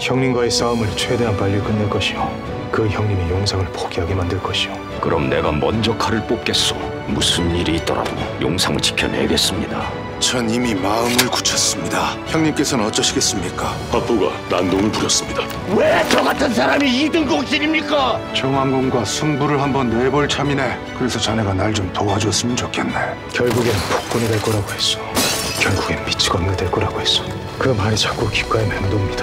형님과의 싸움을 최대한 빨리 끝낼 것이오. 그 형님이 용상을 포기하게 만들 것이오. 그럼 내가 먼저 칼을 뽑겠소. 무슨 일이 있더라도 용상을 지켜내겠습니다. 전 이미 마음을 굳혔습니다. 형님께서는 어쩌시겠습니까? 박부가 난동을 부렸습니다. 왜 저 같은 사람이 이등공신입니까? 정왕군과 승부를 한번 내볼 참이네. 그래서 자네가 날 좀 도와줬으면 좋겠네. 결국엔 폭군이 될 거라고 했어. 결국엔 미치광이 될 거라고 했어. 그 말이 자꾸 귓가에 맴돕니다.